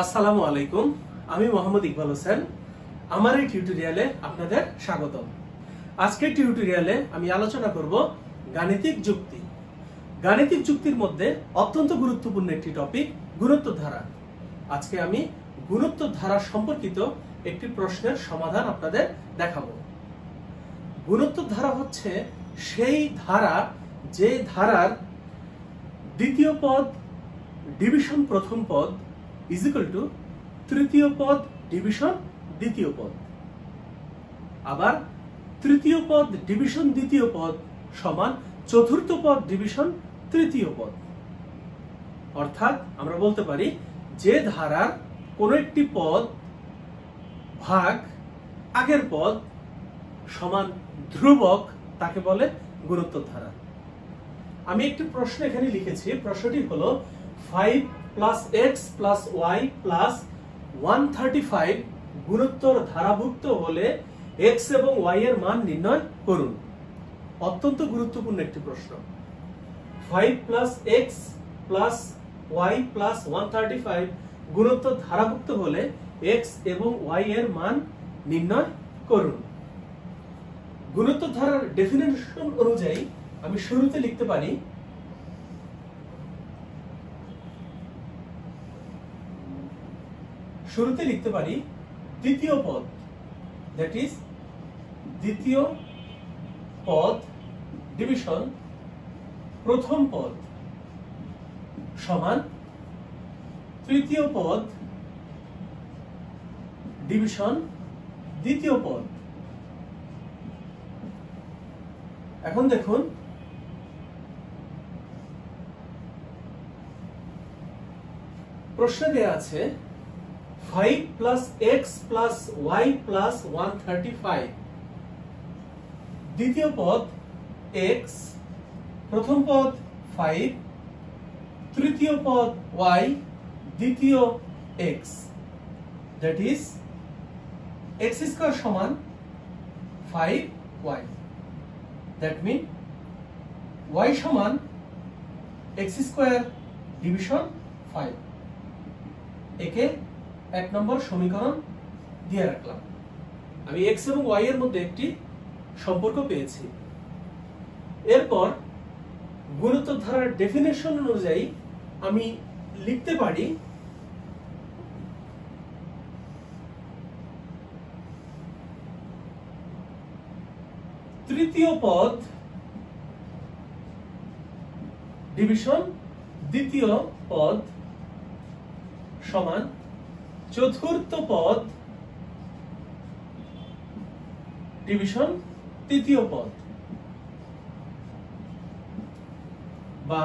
আসসালামু আলাইকুম, আমি মোহাম্মদ ইকবাল হোসেন। আমার এই টিউটোরিয়ালে আপনাদের স্বাগতম। আজকের টিউটোরিয়ালে আমি আলোচনা করব গাণিতিক যুক্তি। গাণিতিক যুক্তির মধ্যে অত্যন্ত গুরুত্বপূর্ণ একটি টপিক গুরুত্ব ধারা। আজকে আমি গুরুত্ব ধারা সম্পর্কিত একটি প্রশ্নের সমাধান আপনাদের দেখাবো। গুরুত্ব ধারা হচ্ছে সেই ধারা, যে ধারার দ্বিতীয় পদ ডিভিশন প্রথম পদ ইজ ইকুয়াল টু তৃতীয় পদ ডিভিশন দ্বিতীয় পদ। আবার তৃতীয় পদ ডিভিশন দ্বিতীয় পদ সমান চতুর্থ পদ ডিভিশন তৃতীয় পদ। অর্থাৎ আমরা বলতে পারি যে ধারার কোনো একটি পদ ভাগ আগের পদ সমান ধ্রুবক তাকে বলে গুরুত্ব ধারা। আমি একটি প্রশ্ন এখানে লিখেছি, প্রশ্নটি হলো five plus x plus y plus one thirty five গুরুত্বর ধারাভুক্ত হলে এক্স এবং ওয়াই এর মান নির্ণয় করুন। অত্যন্ত গুরুত্বপূর্ণ একটি প্রশ্ন। Five plus x plus y plus one thirty five গুরুত্ব ধারাভুক্ত হলে এক্স এবং ওয়াই এর মান নির্ণয় করুন। গুরুত্ব ধারার ডেফিনেশন অনুযায়ী আমি শুরুতে লিখতে পারি শুরুতে লিখতে পারি দ্বিতীয় পদ দ্যাট ইজ দ্বিতীয় পদ ডিভিশন প্রথম পদ সমান তৃতীয় পদ ডিভিশন দ্বিতীয় পদ। এখন দেখুন, প্রশ্ন দেয়া আছে five plus x plus y plus one thirty five দ্বিতীয় পদ এক্স প্রথম পদ ফাইভ তৃতীয় পদ ওয়াই দ্বিতীয় x that is x square সমান five y that mean y সমান এক্স স্কোয়ার ডিভিশন ফাইভ একে এক নম্বর সমীকরণ দিয়ে রাখলাম। আমি এক্স এবং ওয়াই এর মধ্যে একটি সম্পর্ক পেয়েছি। এরপর গুরুত্ব ধারার ডেফিনেশন অনুযায়ী আমি লিখতে পারি তৃতীয় পদ ডিভিশন দ্বিতীয় পদ সমান চতুর্থ পদ ডিভিশন তৃতীয় পদ। বা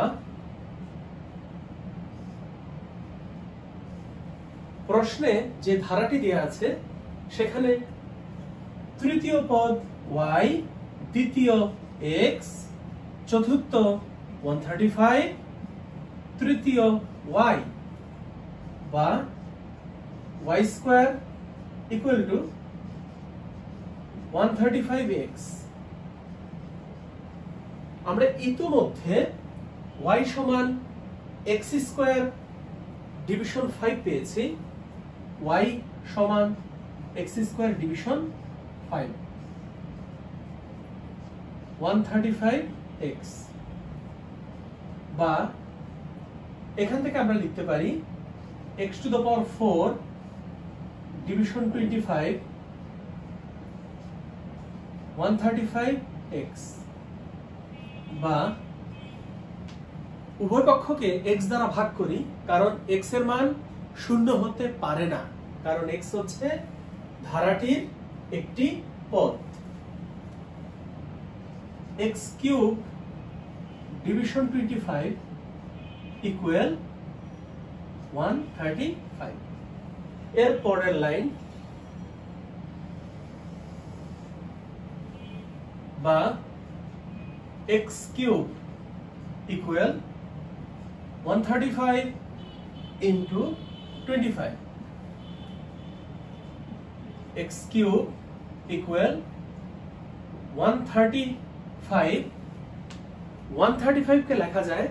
প্রশ্নে যে ধারাটি দেওয়া আছে, সেখানে তৃতীয় পদ ওয়াই দ্বিতীয় এক্স চতুর্থ ওয়ান থার্টি ফাইভ তৃতীয় ওয়াই বা y square equal to 135x আমরা ইতিমধ্যে y সমান x স্কয়ার ডিভিশন 5 পেয়েছি, y সমান x স্কয়ার ডিভিশন 5 135x বা এখান থেকে আমরা লিখতে পারি x to the power 4 division 25 135x বা উভয় পক্ষকে x দ্বারা ভাগ করি, কারণ x এর মান শূন্য হতে পারে না, কারণ x হচ্ছে ধারাটির একটি পদ। x কিউব ডিভিশন 25 ইকুয়াল 135 এর পরের লাইন বা x cube equal 135 into 25 x cube equal 135 135 কে লেখা যায়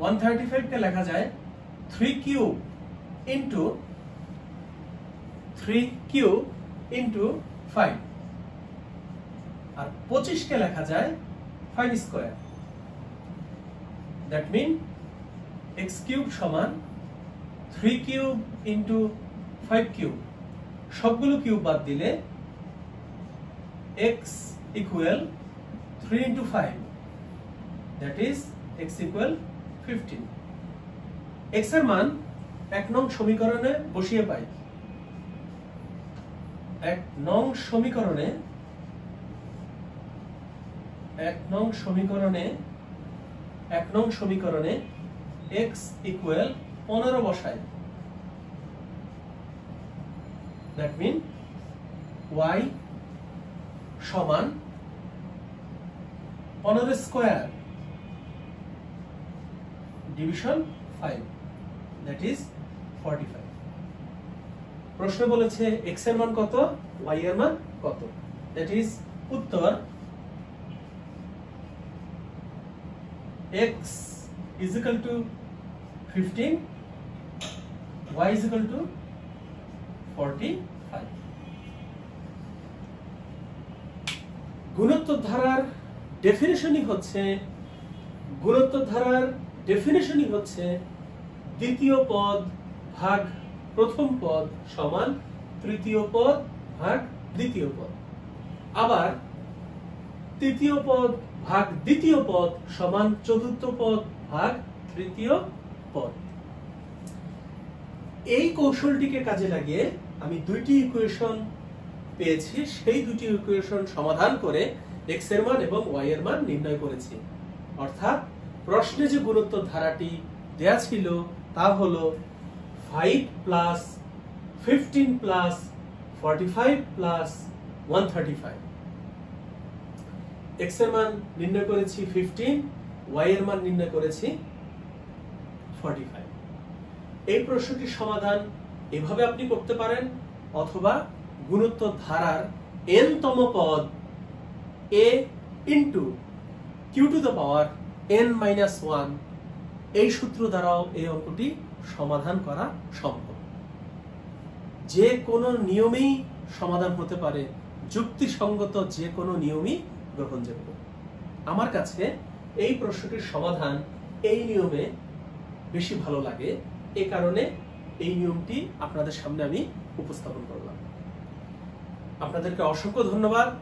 135 কে লেখা যায় three cube into three cube into five আর পঁচিশকে লেখা যায় five square that mean x cube সমান three cube into five cube সবগুলো কিউব বাদ দিলে x equal three into five that is x equal fifteen এক্সের মান এক নং সমীকরণে বসিয়ে পাই। এক নং সমীকরণে, এক নং সমীকরণে, এক নং সমীকরণে x ইকুয়াল পনেরো বসাই। দ্যাট মিন y সমান পনেরো square division five. That is forty five প্রশ্ন বলেছে এক্সের মান কত ওয়াই এর মান কত? দ্যাট ইজ উত্তর, x is equal to 15 y is equal to 45 গুণোত্তর ধারার ডেফিনেশনই হচ্ছে, গুণোত্তর ধারার ডেফিনেশনই হচ্ছে দ্বিতীয় পদ ভাগ প্রথম পদ সমান তৃতীয় পদ ভাগ দ্বিতীয় পদ। আবার তৃতীয় পদ ভাগ দ্বিতীয় পদ সমান চতুর্থ পদ ভাগ তৃতীয় পদ। এই কৌশলটিকে কাজে লাগিয়ে আমি দুইটি ইকুয়েশন পেয়েছি, সেই দুটি ইকুয়েশন সমাধান করে এক্সের মান এবং ওয়াই এর মান নির্ণয় করেছি। অর্থাৎ প্রশ্নে যে গুরুত্ব ধারাটি দেয়া ছিল তা হলো five plus fifteen plus forty five plus one thirty five এর মান নির্ণয় করেছি ফিফটিন ওয়াই এর মান নির্ণয় করেছি ফর্টি ফাইভ এই প্রশ্নটির সমাধান এভাবে আপনি করতে পারেন, অথবা গুণোত্তর ধারার এন তম পদ a into q to the power n minus one এই সূত্র দ্বারাও এই অঙ্কটি সমাধান করা সম্ভব। যে কোনো নিয়মেই সমাধান হতে পারে। যুক্তিসঙ্গত যে কোনো নিয়মই গ্রহণযোগ্য। আমার কাছে এই প্রশ্নটির সমাধান এই নিয়মে বেশি ভালো লাগে। এ কারণে এই নিয়মটি আপনাদের সামনে আমি উপস্থাপন করলাম। আপনাদেরকে অসংখ্য ধন্যবাদ।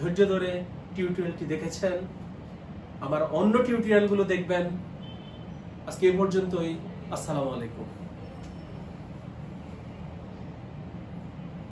ধৈর্য ধরে টিউটোরিয়ালটি দেখেছেন। আমার অন্য টিউটোরিয়ালগুলো দেখবেন। আজকে এ পর্যন্তই। আসসালামু আলাইকুম।